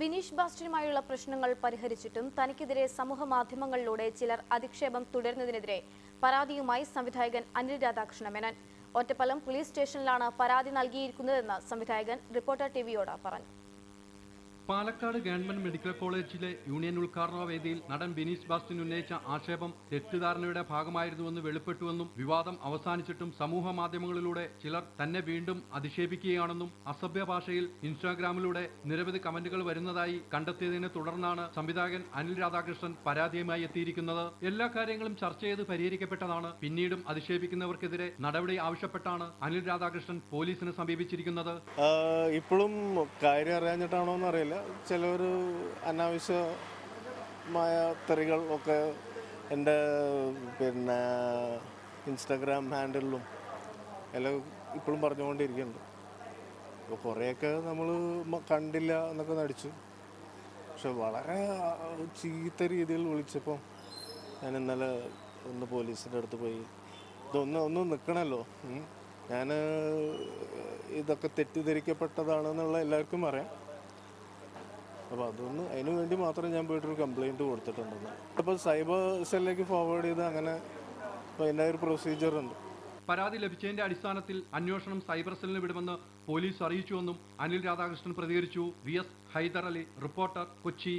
ബിനീഷ് ബാസ്റ്റിനുമായുള്ള പ്രശ്നങ്ങൾ പരിഹരിച്ചിട്ടും തനിക്കെതിരെ സമൂഹ മാധ്യമങ്ങളിലൂടെ ചിലർ അധിക്ഷേപം തുടരുന്നതിനെതിരെ പരാതിയുമായി സംവിധായകൻ അനിൽ രാധാകൃഷ്ണ മേനോൻ. ഒറ്റപ്പലം പോലീസ് സ്റ്റേഷനിലാണ് പരാതി നൽകിയിരിക്കുന്നതെന്ന് സംവിധായകൻ റിപ്പോർട്ടർ ടിവിയോട് പറഞ്ഞു. പാലക്കാട് ഗവൺമെന്റ് മെഡിക്കൽ കോളേജിലെ യൂണിയൻ ഉദ്ഘാടന വേദിയിൽ നടൻ ബിനീഷ് ബാസ്റ്റിൻ ഉന്നയിച്ച ആക്ഷേപം തെറ്റിദ്ധാരണയുടെ ഭാഗമായിരുന്നുവെന്ന് വെളിപ്പെട്ടുവെന്നും വിവാദം അവസാനിച്ചിട്ടും സമൂഹ മാധ്യമങ്ങളിലൂടെ ചിലർ തന്നെ വീണ്ടും അധിക്ഷേപിക്കുകയാണെന്നും അസഭ്യ ഭാഷയിൽ ഇൻസ്റ്റാഗ്രാമിലൂടെ നിരവധി കമന്റുകൾ വരുന്നതായി കണ്ടെത്തിയതിനെ തുടർന്നാണ് സംവിധായകൻ അനിൽ രാധാകൃഷ്ണൻ പരാതിയുമായി എത്തിയിരിക്കുന്നത്. എല്ലാ കാര്യങ്ങളും ചർച്ച ചെയ്ത് പരിഹരിക്കപ്പെട്ടതാണ്. പിന്നീടും അധിക്ഷേപിക്കുന്നവർക്കെതിരെ നടപടി ആവശ്യപ്പെട്ടാണ് അനിൽ രാധാകൃഷ്ണൻ പോലീസിനെ സമീപിച്ചിരിക്കുന്നത്. ഇപ്പോഴും കാര്യം അറിയാഞ്ഞിട്ടാണോ എന്ന് അറിയില്ല ചിലർ അനാവശ്യമായ തെറികൾ ഒക്കെ എന്റെ പിന്നെ ഇൻസ്റ്റാഗ്രാം ഹാൻഡിലും എല്ലാം ഇപ്പോഴും പറഞ്ഞുകൊണ്ടിരിക്കുന്നുണ്ട്. അപ്പോൾ കുറേയൊക്കെ നമ്മൾ കണ്ടില്ല എന്നൊക്കെ നടിച്ചു. പക്ഷെ വളരെ ചീത്ത രീതിയിൽ വിളിച്ചപ്പോൾ ഞാൻ ഇന്നലെ ഒന്ന് പോലീസിന്റെ അടുത്ത് പോയി ഇതൊന്ന് ഒന്ന് നിൽക്കണമല്ലോ ഞാൻ ഇതൊക്കെ തെറ്റിദ്ധരിക്കപ്പെട്ടതാണെന്നുള്ള എല്ലാവർക്കും അറിയാം അപ്പോൾ അതൊന്ന് അതിന് വേണ്ടി മാത്രമേ ഞാൻ പോയിട്ടൊരു കംപ്ലയിന്റ് കൊടുത്തിട്ടുണ്ടെന്ന് അപ്പോൾ സൈബർ സെല്ലിലേക്ക് ഫോർവേഡ് ചെയ്ത് അങ്ങനെ അതിന്റെ ഒരു പ്രൊസീജിയർ ഉണ്ട്. പരാതി ലഭിച്ചതിന്റെ അടിസ്ഥാനത്തിൽ അന്വേഷണം സൈബർ സെല്ലിന് വിടുമെന്ന് പോലീസ് അറിയിച്ചുവെന്നും അനിൽ രാധാകൃഷ്ണൻ പ്രതികരിച്ചു. V S Hyder Ali reporter Kochi.